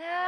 A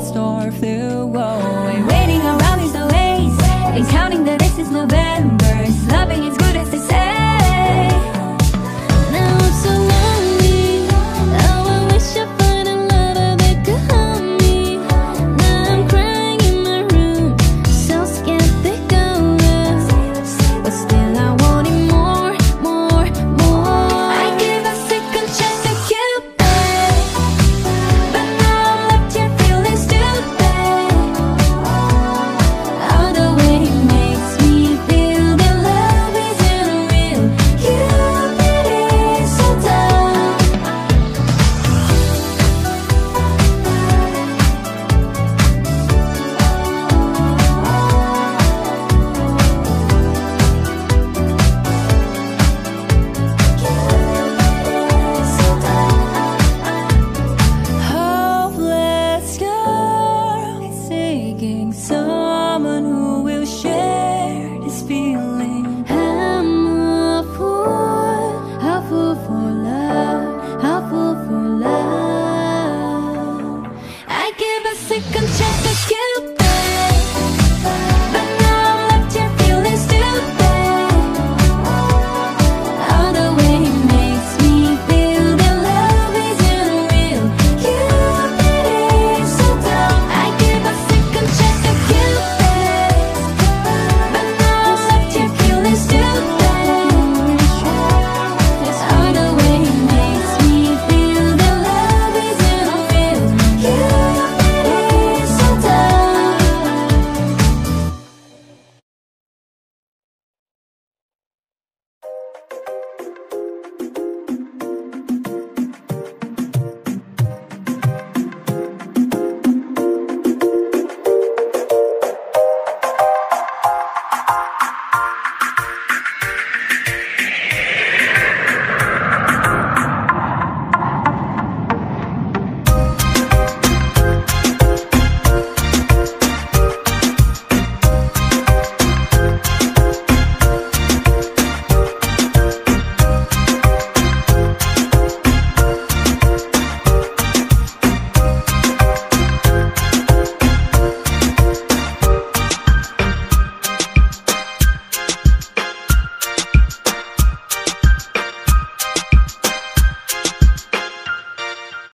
star flew away.